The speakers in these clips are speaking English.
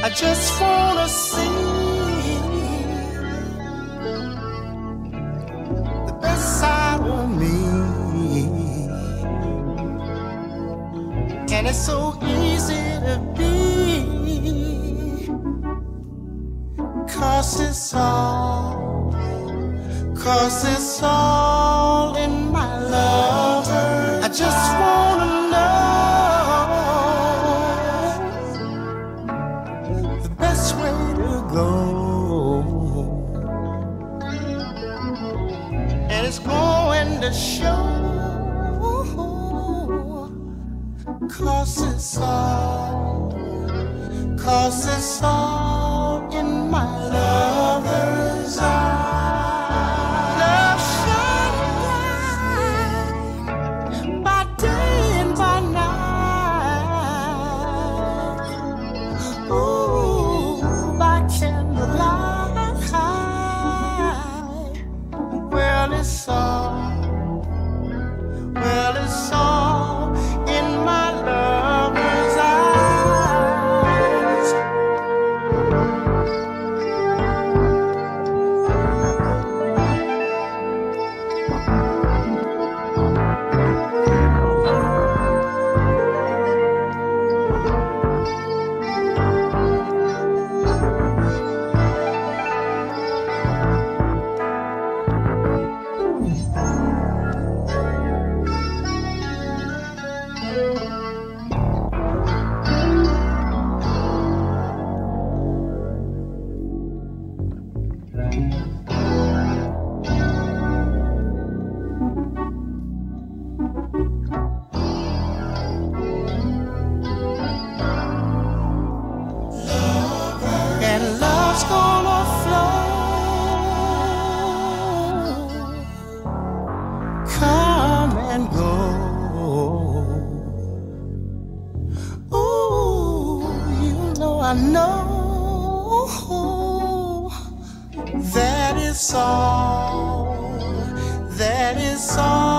I just wanna see the best side of me. And it's so easy to be. Cause it's all, cause it's all show. Cause it's all, cause it's all I know that it's all, that is all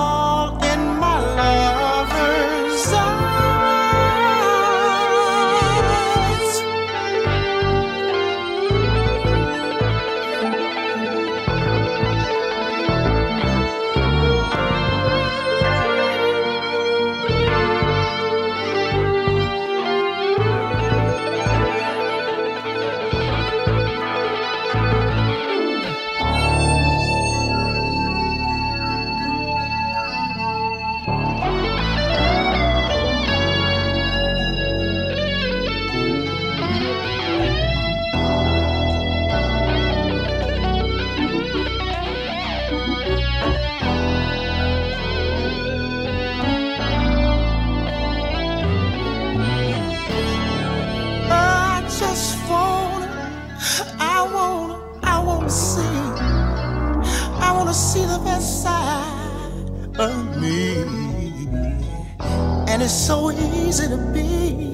the best side of me. And it's so easy to be.